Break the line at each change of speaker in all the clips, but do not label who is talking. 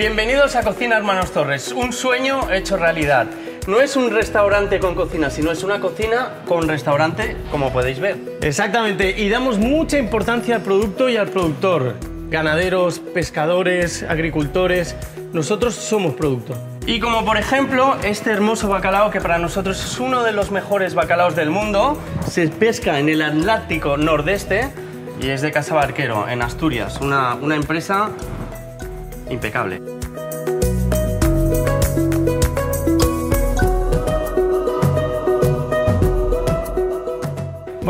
Bienvenidos a Cocina Hermanos Torres, un sueño hecho realidad. No es un restaurante con cocina, sino es una cocina con restaurante, como podéis ver.
Exactamente, y damos mucha importancia al producto y al productor. Ganaderos, pescadores, agricultores, nosotros somos producto.
Y como por ejemplo este hermoso bacalao que para nosotros es uno de los mejores bacalaos del mundo, se pesca en el Atlántico Nordeste y es de Casa Barquero, en Asturias, una, una empresa impecable.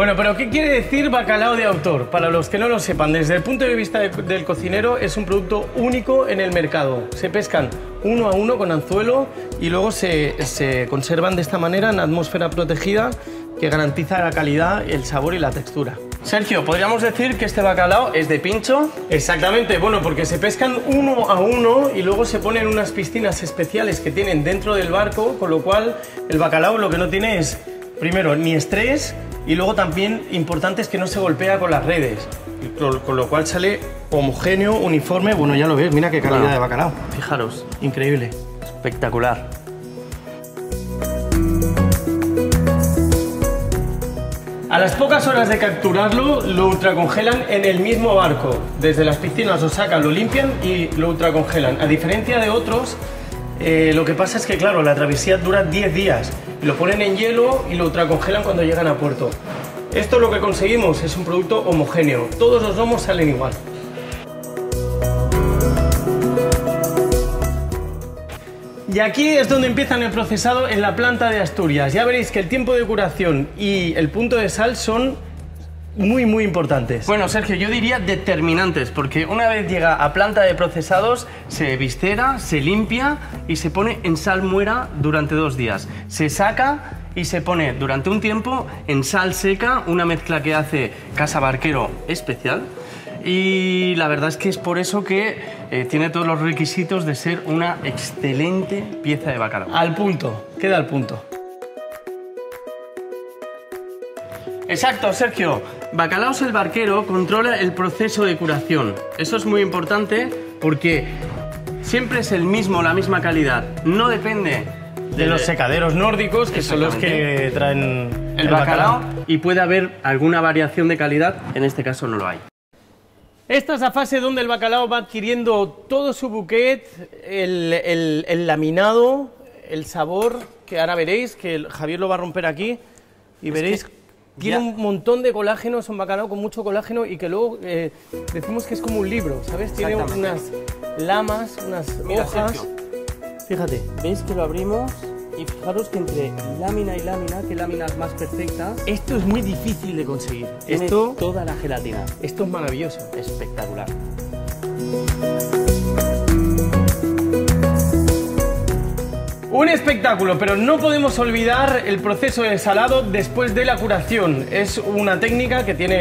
Bueno, pero ¿qué quiere decir bacalao de autor? Para los que no lo sepan, desde el punto de vista de- del cocinero es un producto único en el mercado. Se pescan uno a uno con anzuelo y luego se, se conservan de esta manera en atmósfera protegida que garantiza la calidad, el sabor y la textura.
Sergio, podríamos decir que este bacalao es de pincho.
Exactamente, bueno, porque se pescan uno a uno y luego se ponen unas piscinas especiales que tienen dentro del barco, con lo cual el bacalao lo que no tiene es, primero, ni estrés y luego también importante es que no se golpea con las redes, con, con lo cual sale homogéneo, uniforme, bueno, ya lo ves, mira qué calidad de bacalao,
Fijaros,
increíble.
espectacular.
A las pocas horas de capturarlo, lo ultracongelan en el mismo barco. Desde las piscinas lo sacan, lo limpian y lo ultracongelan. A diferencia de otros, eh, lo que pasa es que, claro, la travesía dura 10 días. Lo ponen en hielo y lo ultracongelan cuando llegan a puerto. Esto lo que conseguimos es un producto homogéneo. Todos los lomos salen igual. Y aquí es donde empiezan el procesado en la planta de Asturias. Ya veréis que el tiempo de curación y el punto de sal son muy, muy importantes.
Bueno, Sergio, yo diría determinantes, porque una vez llega a planta de procesados, se viscera, se limpia y se pone en salmuera durante dos días. Se saca y se pone durante un tiempo en sal seca, una mezcla que hace Casa Barquero especial. Y la verdad es que es por eso que eh, tiene todos los requisitos de ser una excelente pieza de bacalao.
Al punto, queda al punto.
Exacto, Sergio. Bacalaos el Barquero controla el proceso de curación. Eso es muy importante porque siempre es el mismo, la misma calidad. No depende
De los secaderos nórdicos, que son los que traen
el, bacalao, y puede haber alguna variación de calidad. En este caso no lo hay.
Esta es la fase donde el bacalao va adquiriendo todo su bouquet, el, el- el laminado, el sabor, que ahora veréis, que Javier lo va a romper aquí, y veréis,
que
tiene
ya-
un montón de colágeno, es un bacalao con mucho colágeno y que luego eh, decimos que es como un libro, ¿sabes? Tiene unas lamas, unas
Mira,
hojas.
Sergio.
Fíjate.
¿Veis que lo abrimos? Y fijaros que entre lámina y lámina, que láminas más perfectas,
Esto es muy difícil de conseguir.
tiene
Esto,
toda la gelatina.
esto es maravilloso.
Espectacular.
Un espectáculo, pero no podemos olvidar el proceso de salado después de la curación. Es una técnica que tiene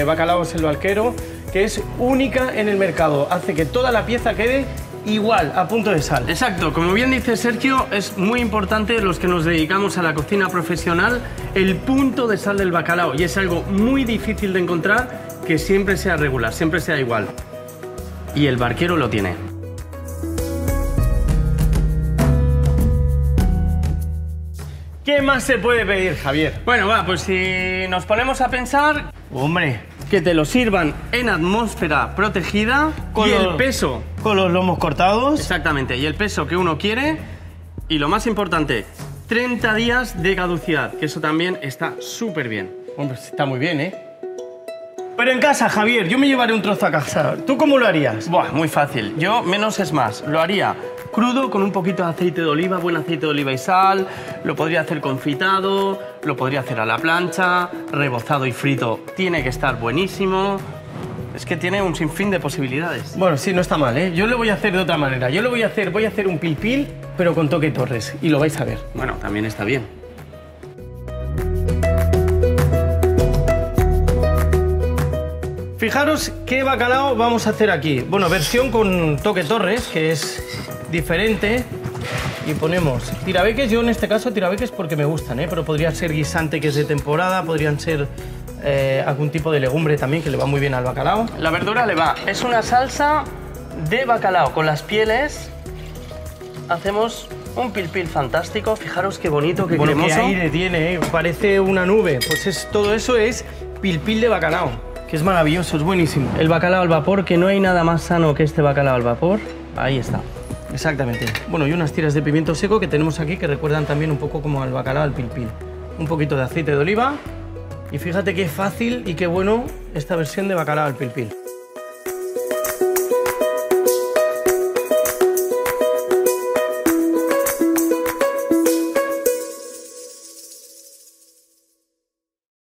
eh, Bacalaos el Barquero, que es única en el mercado. Hace que toda la pieza quede igual, a punto de sal.
Exacto, como bien dice Sergio, es muy importante los que nos dedicamos a la cocina profesional el punto de sal del bacalao y es algo muy difícil de encontrar que siempre sea regular, siempre sea igual. Y el barquero lo tiene.
¿Qué más se puede pedir, Javier?
Bueno, va, pues si nos ponemos a pensar
Hombre,
que te lo sirvan en atmósfera protegida
Con
y el peso,
con los lomos cortados.
exactamente, y el peso que uno quiere y lo más importante, 30 días de caducidad, que eso también está súper bien.
Hombre, está muy bien, ¿eh? Pero en casa, Javier, yo me llevaré un trozo a casa. ¿Tú cómo lo harías?
Buah, muy fácil. Yo menos es más. Lo haría crudo con un poquito de aceite de oliva, buen aceite de oliva y sal. Lo podría hacer confitado, lo podría hacer a la plancha, rebozado y frito. Tiene que estar buenísimo. Es que tiene un sinfín de posibilidades.
Bueno, sí, no está mal, ¿eh? Yo lo voy a hacer de otra manera. Yo lo voy a hacer, voy a hacer un pil pil, pero con toque Torres. Y lo vais a ver.
Bueno, también está bien.
Fijaros qué bacalao vamos a hacer aquí. Bueno, versión con toque Torres, que es diferente. Y ponemos tirabeques, yo en este caso tirabeques porque me gustan, ¿eh? pero podría ser guisante que es de temporada, podrían ser eh, algún tipo de legumbre también que le va muy bien al bacalao.
La verdura le va. Es una salsa de bacalao con las pieles hacemos un pilpil fantástico. Fijaros qué bonito, qué
Bueno, qué
cremoso.
aire tiene, ¿eh? parece una nube. Pues es, todo eso es pilpil de bacalao, que es maravilloso, es buenísimo.
El bacalao al vapor, que no hay nada más sano que este bacalao al vapor. Ahí está.
Exactamente. Bueno, y unas tiras de pimiento seco que tenemos aquí que recuerdan también un poco como al bacalao al pilpil. Un poquito de aceite de oliva y fíjate qué fácil y qué bueno esta versión de bacalao al pilpil.